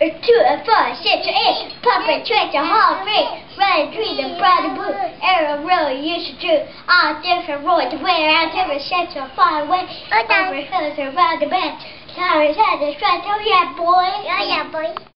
A two, a four, six, a eight, puppet, trick, a whole three, red, green, and brown, and blue, arrow, row, you should do, all different roads, where out different shapes so far away, over hills, around the bend, towers, head, and straight, oh yeah, boy. Oh yeah, boy.